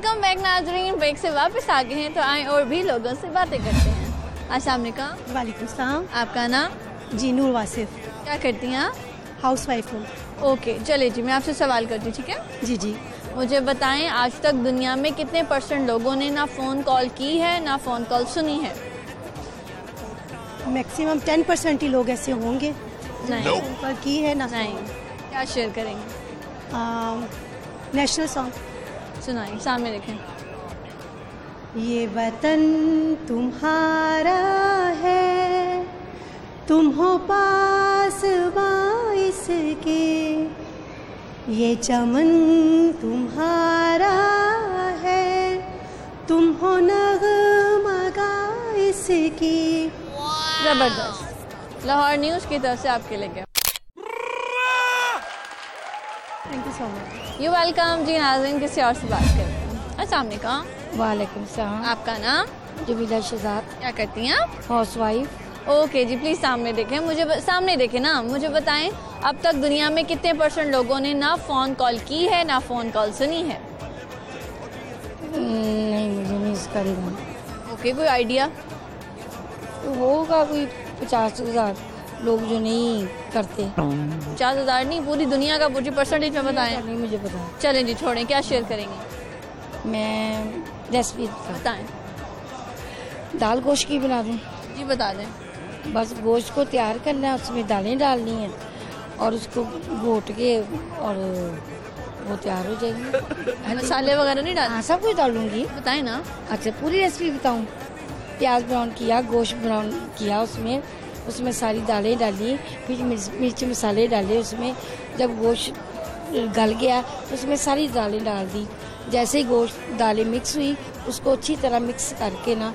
Welcome back नाजरीन break से वापस आ गए हैं तो आए और भी लोगों से बातें करते हैं। अस्सलाम वालेकुम। सलाम। आपका नाम? जी नूर वासिफ। क्या करती हैं आप? हाउस वाइफ हूँ। ओके चले जी मैं आपसे सवाल करती हूँ ठीक है? जी जी। मुझे बताएँ आज तक दुनिया में कितने परसेंट लोगों ने ना फ़ोन कॉल की है ना फ़ोन कॉल सुनी है? मैक्सिमम टेन परसेंट ही लोग ऐसे होंगे नहीं। पर की है ना नहीं। क्या शेयर करेंगे? नेशनल सॉन्ग सुनाइए सामने देखें। ये वतन तुम्हारा है तुम हो पास बाइस के। ये चमन तुम्हारा है तुम हो नगमगा इसकी ज़बरदस्त। लाहौर न्यूज़ की तरफ़ से आपके लिए गया thank you so much you welcome जी नाजिन किसी और से बात करते हैं अस्सलाम वालेकुम सलाम आपका नाम? जमीला शहजाद क्या करती हैं आप? हाउस वाइफ ओके जी प्लीज़ सामने देखें। मुझे ब... सामने देखें ना। मुझे बताएँ अब तक दुनिया में कितने परसेंट लोगों ने ना फ़ोन कॉल की है ना फ़ोन कॉल सुनी है? नहीं मुझे नहीं इसका ओके कोई आइडिया तो होगा कोई पचास हज़ार। लोग जो नहीं करते। पचास हज़ार नहीं पूरी दुनिया का पूरी परसेंटेज में बताएँ। नहीं मुझे पता। चलें जी छोड़ें क्या शेयर करेंगे? मैं रेसिपी बताएँ। दाल गोश्त की बना दूँ। जी बता दें। बस गोश्त को तैयार करना है उसमें दालें डालनी हैं और उसको घोट के और वो तैयार हो जाएगी। मसाले वगैरह नहीं हाँ डालना सब कुछ डालूँगी बताएँ ना। अच्छा पूरी रेसिपी बताऊँ? प्याज ब्राउन किया गोश्त ब्राउन किया उसमें उसमें सारी दालें डाली फिर मिर्च मसाले डाले उसमें। जब गोश्त गल गया उसमें सारी दालें डाल दी। जैसे ही गोश्त दालें मिक्स हुई उसको अच्छी तरह मिक्स करके ना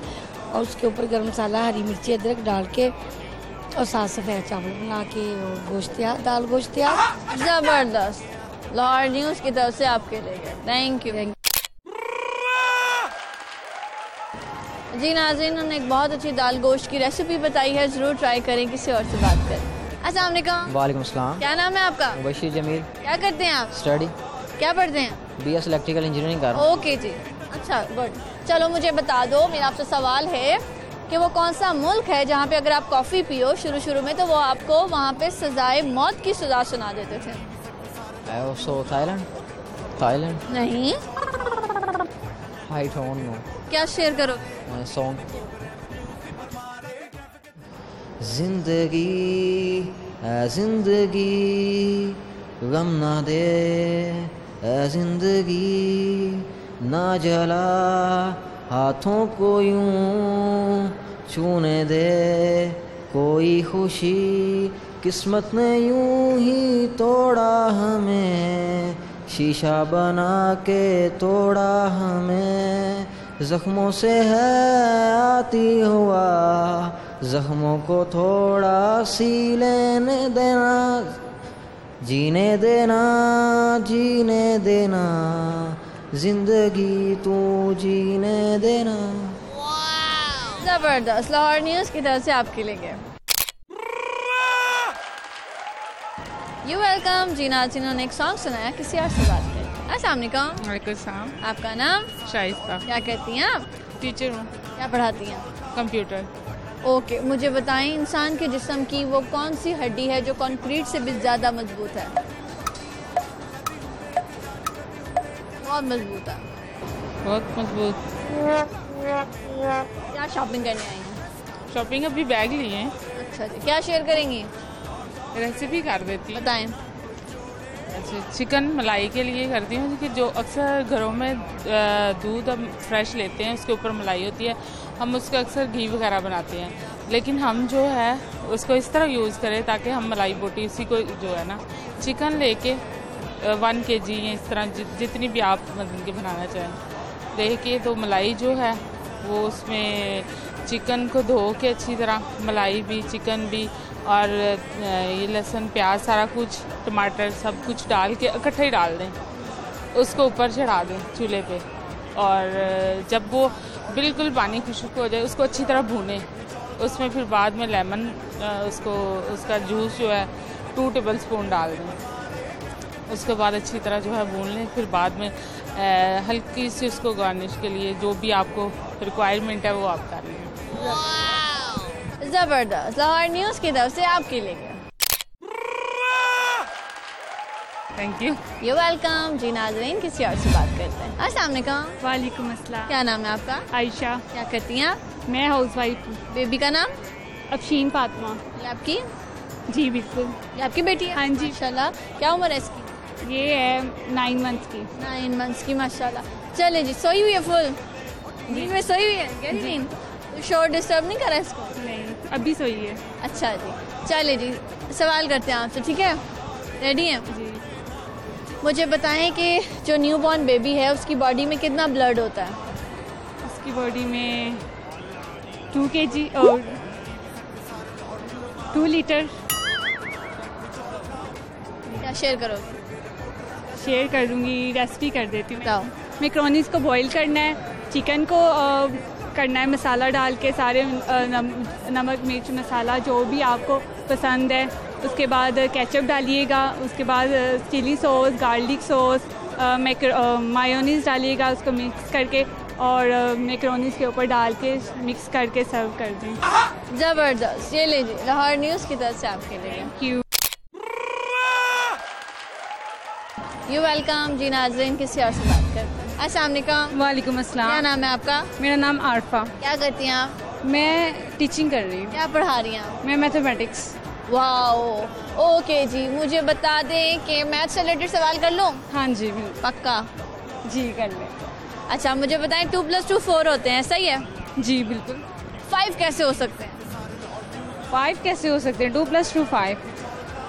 और उसके ऊपर गर्म मसाला हरी मिर्ची अदरक डाल के और साथ सफ़ेद चावल बना के और गोश्त दाल गोश्त ज़बरदस्त। लाहौर न्यूज़ की तरफ़ से आपके लिए। थैंक यू जी नाजिन ने एक बहुत अच्छी दाल गोश्त की रेसिपी बताई है ज़रूर ट्राई करें किसी और से बात करें। अस्सलाम वालेकुम। वालेकुम अस्सलाम। क्या नाम है आपका? बशीर जमील। क्या करते हैं आप? स्टडी क्या पढ़ते हैं? बी एस इलेक्ट्रिकल इंजीनियरिंग कर ओके जी। अच्छा गुड चलो मुझे बता दो मेरा आपसे सवाल है कि वो कौन सा मुल्क है जहाँ पे अगर आप कॉफ़ी पियो शुरू शुरू में तो वो आपको वहाँ पे सजाए मौत की सजा सुना देते थे? थाईलैंड थाईलैंड नहीं। आई डोंट नो क्या शेयर करो? सॉन्ग ज़िंदगी ज़िंदगी गम ना दे ज़िंदगी ना जला हाथों को यूँ छूने दे कोई खुशी किस्मत ने यूँ ही तोड़ा हमें शीशा बना के तोड़ा हमें। जख्मों से है, आती हुआ। जख्मों को थोड़ा सी लेने देना। जीने देना जीने देना। ज़िंदगी तू जीने देना। ज़बरदस्त, लाहौर न्यूज़ की तरफ़ से आपके लिए यू वेलकम जीना जिन्होंने एक सॉन्ग सुनाया किसी और से बात करें। अस्सलाम वालेकुम वालेकुम सलाम। आपका नाम? शाइस्ता। क्या कहती हैं आप? टीचर हूँ। क्या पढ़ाती हैं? कंप्यूटर। ओके मुझे बताएँ इंसान के जिस्म की वो कौन सी हड्डी है जो कंक्रीट से भी ज़्यादा मज़बूत है? बहुत मज़बूत है। बहुत मज़बूत। क्या शॉपिंग करने आई हैं शॉपिंग अभी बैग लिए हैं। अच्छा जी क्या शेयर करेंगी? रेसिपी कर देती हूँ। बताएँ। अच्छा चिकन मलाई के लिए करती हूँ कि जो अक्सर घरों में दूध हम फ्रेश लेते हैं उसके ऊपर मलाई होती है हम उसका अक्सर घी वगैरह बनाते हैं। लेकिन हम जो है उसको इस तरह यूज़ करें ताकि हम मलाई बोटी उसी को जो है ना चिकन लेके वन के जी इस तरह जि, जितनी भी आप मतलब कि बनाना चाहें लेके तो मलाई जो है वो उसमें चिकन को धो के अच्छी तरह मलाई भी चिकन भी और ये लहसुन, प्याज, सारा कुछ, टमाटर, सब कुछ डाल के इकट्ठे ही डाल दें। उसको ऊपर चढ़ा दें चूल्हे पे। और जब वो बिल्कुल पानी खुशक हो जाए, उसको अच्छी तरह भूनें। उसमें फिर बाद में लेमन उसको, उसका जूस जो है, टू टेबल स्पून डाल दें। उसके बाद अच्छी तरह जो है भून लें। फिर बाद में हल्की सी उसको गार्निश के लिए जो भी आपको रिक्वायरमेंट है, वो आप कर लें। ज़बरदस्त। लाहौर न्यूज़ की तरफ़ से आपके लिए। थैंक यू यू वेलकम जी नाजरीन किसी और से बात करते हैं। अस्सलाम वालेकुम। वालेकुम अस्सलाम। क्या नाम है आपका? आयशा। क्या करती हैं आप? मैं हाउस वाइफ हूँ। बेबी का नाम? अफशीन फातमा। ये आपकी? जी बिल्कुल। ये आपकी बेटी है? हाँ जी। माशाल्लाह। क्या उम्र है इसकी? ये है नाइन मंथ्स की। नाइन मंथ्स की माशाल्लाह। चले जी सोई हुई है फुल नींद में सोई हुई है? तो शोर डिस्टर्ब नहीं करा इसको? नहीं। अभी सोई है। अच्छा जी। चले जी सवाल करते हैं आपसे ठीक है? रेडी हैं? जी। मुझे बताएँ कि जो न्यू बॉर्न बेबी है उसकी बॉडी में कितना ब्लड होता है? उसकी बॉडी में टू के जी और टू लीटर क्या शेयर करोगे? शेयर कर दूँगी रेसिपी कर देती हूँ बताओ। मैक्रोनीस को बॉईल करना है चिकन को करना है मसाला डाल के सारे नम, नमक मिर्च मसाला जो भी आपको पसंद है। उसके बाद केचप डालिएगा उसके बाद chilli sauce garlic sauce mayonnaise डालिएगा उसको मिक्स करके और मैक्रोनीस के ऊपर डाल के मिक्स करके सर्व कर दें। ज़बरदस्त। ये लीजिए लाहौर न्यूज़ की तरफ़ से आपके लिए। थैंक यू यू वेलकम जी नाजरीन किसी और से बात अस्सलाम वालेकुम। वालेकुम क्या नाम है आपका? मेरा नाम आरफा। क्या करती हैं आप? मैं टीचिंग कर रही हूँ। क्या पढ़ा रही हैं आप? मैं मैथमेटिक्स वाओ ओके जी मुझे बता दें कि मैथ से रिलेटेड सवाल कर लूँ? हाँ जी बिल्कुल। पक्का? जी कर ले। अच्छा मुझे बताएँ टू प्लस टू फोर होते हैं सही है? जी बिल्कुल। फाइव कैसे हो सकते हैं? फाइव कैसे हो सकते हैं? टू प्लस टू फाइव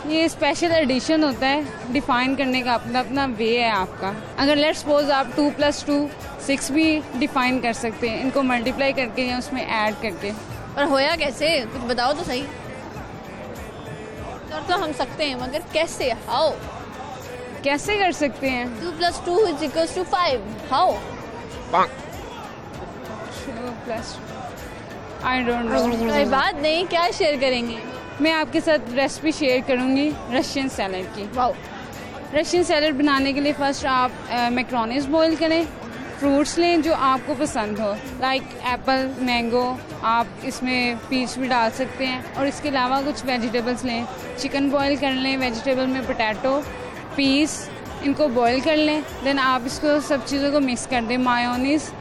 ये स्पेशल एडिशन होता है डिफाइन करने का अपना अपना वे है आपका। अगर लेट सपोज़ आप टू प्लस टू सिक्स भी डिफाइन कर सकते हैं इनको मल्टीप्लाई करके या उसमें ऐड करके। पर होया कैसे? कुछ बताओ तो सही। कर तो हम सकते हैं मगर कैसे? हाउ कैसे कर सकते हैं? Two plus two is equals to five how plus I don't know कोई बात नहीं क्या शेयर करेंगे? मैं आपके साथ रेसिपी शेयर करूँगी रशियन सैलड की। वाओ रशियन सैलड बनाने के लिए फ़र्स्ट आप मैक्रोनीस बॉईल करें फ्रूट्स लें जो आपको पसंद हो लाइक एप्पल मैंगो आप इसमें पीच भी डाल सकते हैं और इसके अलावा कुछ वेजिटेबल्स लें। चिकन बॉईल कर लें वेजिटेबल में पोटैटो पीस इनको बॉईल कर लें। देन आप इसको सब चीज़ों को मिक्स कर दें मायोनीस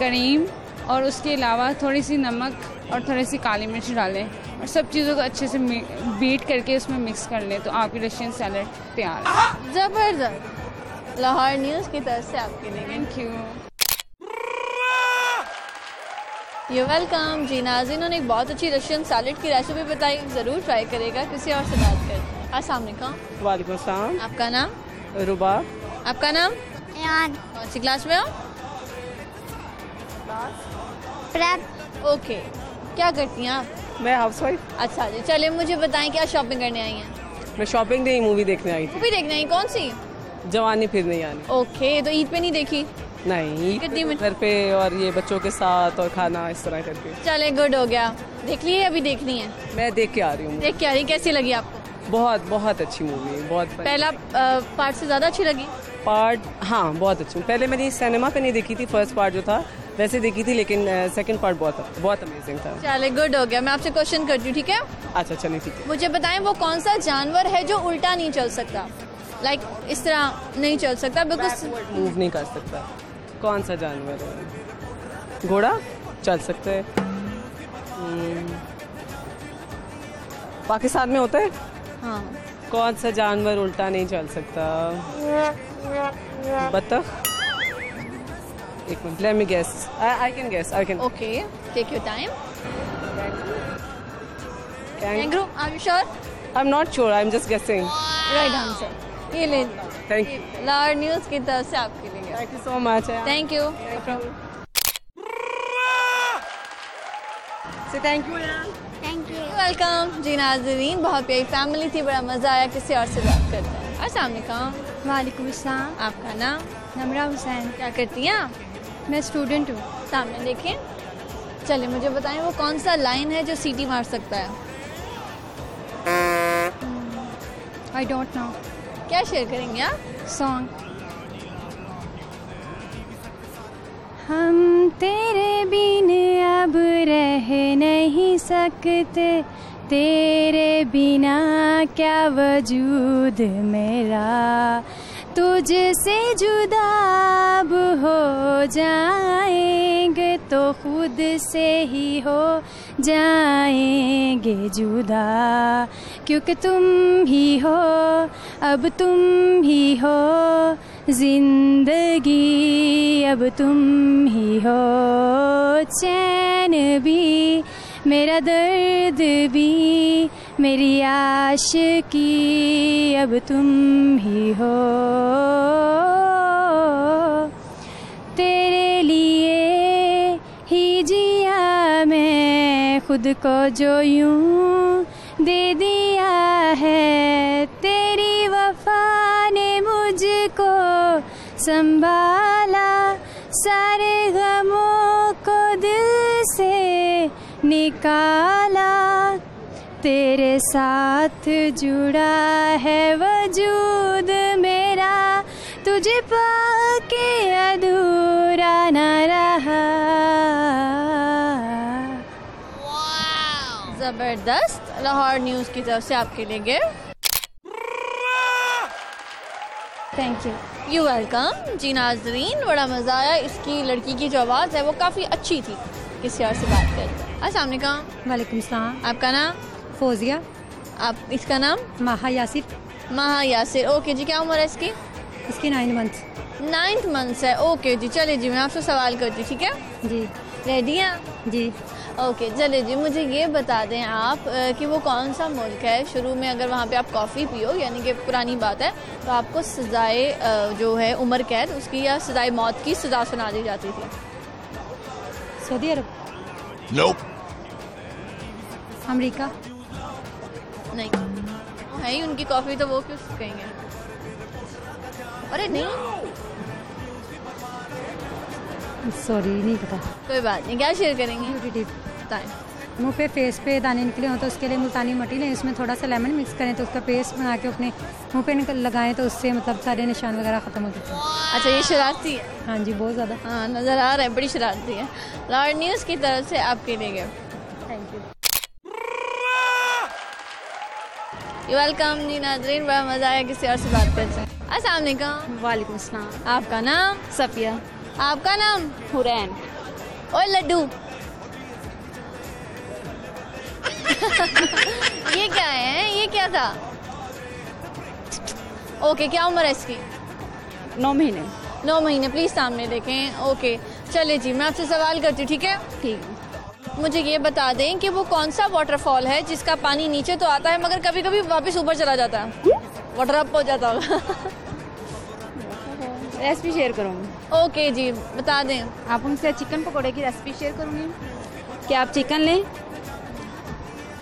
करीम और उसके अलावा थोड़ी सी नमक और थोड़ी सी काली मिर्च डालें। और सब चीज़ों को अच्छे से बीट करके उसमें मिक्स कर लें तो आपकी रशियन सैलड तैयार है। ज़बरदस्त। लाहौर न्यूज़ की तरफ़ से आपके लिए। थैंक यू यू वेलकम जी नाजिन ने एक बहुत अच्छी रशियन सैलेड की रेसिपी बताई ज़रूर ट्राई करेगा किसी और से बात कर। वालेकुम वालेकुम अस्सलाम। आपका नाम? रुबा। आपका नाम? कौन सी क्लास में हो? ओके क्या करती हैं आप? मैं हाउस वाइफ अच्छा जी चलिए मुझे बताएँ क्या शॉपिंग करने आई हैं। मैं शॉपिंग नहीं मूवी देखने आई मूवी देखने आई? कौन सी? जवानी फिर नहीं आनी। ओके तो ईद पे नहीं देखी? नहीं कितनी? घर पे और ये बच्चों के साथ और खाना इस तरह करके। चले गुड हो गया। देख ली है अभी देखनी है। मैं देख के आ रही हूँ। देख के आ रही कैसी लगी आपको? बहुत बहुत अच्छी मूवी बहुत पहला पार्ट से ज़्यादा अच्छी लगी? पार्ट हाँ बहुत अच्छी। पहले मैंने सिनेमा पे नहीं देखी थी फ़र्स्ट पार्ट जो था। वैसे देखी थी लेकिन सेकंड पार्ट बहुत बहुत अमेजिंग था। चले गुड हो गया। मैं आपसे क्वेश्चन करती हूँ ठीक है? अच्छा चलिए ठीक है। मुझे बताएँ वो कौन सा जानवर है जो उल्टा नहीं चल सकता? लाइक like, इस तरह नहीं चल सकता बिकॉज़ मूव नहीं कर सकता। कौन सा जानवर है? घोड़ा चल सकते हैं। हम्म, पाकिस्तान में होता है? हाँ। कौन सा जानवर उल्टा नहीं चल सकता? बतख एक minute. Let me guess I can guess I can okay take your time kangaroo are you sure I am not sure I am just guessing right answer ये ले थैंक यू लार न्यूज़ की तरफ़ से आपके लिए thank you so much thank you से thank you welcome जी नाजरीन बहुत प्यारी फैमिली थी बड़ा मज़ा आया किसी और से बात करते हैं अस्सलाम वालेकुम वालेकुम अस्सलाम। आपका नाम? नमरा हुसैन। क्या करती हैं आप? मैं स्टूडेंट हूँ। सामने देखें। चलिए मुझे बताएँ वो कौन सा लाइन है जो सीटी मार सकता है? आई डोंट नो क्या शेयर करेंगे आप? सॉन्ग हम तेरे बिन अब रह नहीं सकते। तेरे बिना क्या वजूद मेरा? तुझसे जुदा अब हो जाएँगे तो खुद से ही हो जाएँगे जुदा। क्योंकि तुम ही हो, अब तुम ही हो, ज़िंदगी अब तुम ही हो। चैन भी, मेरा दर्द भी मेरी आश की अब तुम ही हो। तेरे लिए ही जिया मैं खुद को जो यूँ दे दिया है। तेरी वफा ने मुझको संभाला, सारे गमों को दिल से निकाला। तेरे साथ जुड़ा है वजूद मेरा। तुझे पाके अधूरा न रहा। ज़बरदस्त लाहौर न्यूज़ की तरफ़ से आपके लिए gift. Thank you you welcome जी नाजरीन। बड़ा मज़ा आया। इसकी लड़की की जो आवाज़ है वो काफ़ी अच्छी थी। किसी और से बात कर। अस्सलाम वालेकुम वालेकुम सलाम। आपका नाम? फोजिया। आप इसका नाम? माहा यासिर। महा यासिर। ओके जी क्या उम्र है इसकी? इसकी नाइन मंथ नाइन्थ मंथ है। ओके जी चलिए जी मैं आपसे सवाल करती हूँ ठीक है? जी। रेडी हैं? जी। ओके चलिए जी मुझे ये बता दें आप कि वो कौन सा मुल्क है? शुरू में अगर वहाँ पे आप कॉफ़ी पियो यानी कि पुरानी बात है तो आपको सजाए जो है उम्र कैद उसकी या सजाए मौत की सज़ा सुना दी जाती थी। सऊदी अरब। अमेरिका। नहीं वो है ही उनकी कॉफ़ी तो वो क्यों कहेंगे? अरे नहीं। सॉरी नहीं पता। कोई बात नहीं क्या शेयर करेंगे? ब्यूटी टिप मुँह पे फेस पे दाने निकले हों तो उसके लिए मुल्तानी मटी लें उसमें थोड़ा सा लेमन मिक्स करें तो उसका पेस्ट बना के अपने मुँह पे निकल लगाएँ तो उससे मतलब सारे निशान वगैरह ख़त्म हो जाते हैं। अच्छा ये शरारती है? हाँ जी बहुत ज़्यादा। हाँ नज़र आ रहा है बड़ी शरारती है। लॉर्ड न्यूज़ की तरफ़ से आपके लिए गए थैंक यू वेलकम जी नाजरीन बड़ा मज़ा आया किसी और से बात करते हैं अस्सलाम वालेकुम। वालेकुम सलाम। आपका नाम? सफिया। आपका नाम? हुरैन। ओए लड्डू। ये क्या है? ये क्या था? ओके क्या उम्र है इसकी? नौ महीने। नौ महीने प्लीज़ सामने देखें। ओके चले जी मैं आपसे सवाल करती हूँ ठीक है? ठीक। मुझे ये बता दें कि वो कौन सा वाटरफॉल है जिसका पानी नीचे तो आता है मगर कभी कभी वापस ऊपर चला जाता है। वाटर अप हो जाता होगा। रेसिपी शेयर करूँगी। ओके जी बता दें। आप उनसे चिकन पकौड़े की रेसिपी शेयर करूँगी। कि आप चिकन लें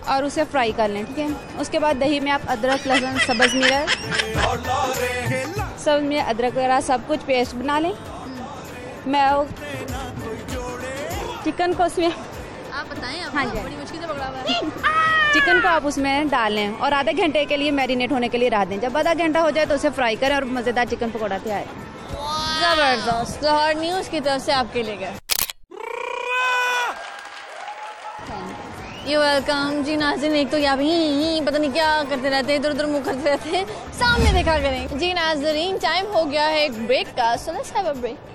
और उसे फ्राई कर लें ठीक है? उसके बाद दही में आप अदरक लहसुन सब्ज़ मिर्च सब में अदरक वगैरह सब कुछ पेस्ट बना लें। मैं चिकन को उसमें बताएँ आप हाँ। बड़ी मुश्किल से पकड़ा हुआ है। चिकन को आप उसमें डाल और आधे घंटे के लिए मैरिनेट होने के लिए रख दें। जब आधा घंटा हो जाए तो उसे फ्राई करें और मज़ेदार चिकन पकौड़ा तैयार है ज़बरदस्त लाहौर न्यूज़ की तरफ़ से आपके लिए गए ये वेलकम जी नाजिन एक तो यहाँ भी पता नहीं क्या करते रहते हैं इधर उधर मुँह करते रहते हैं सामने देखा करें। जी नाजरीन टाइम हो गया है एक ब्रेक का so let's have a break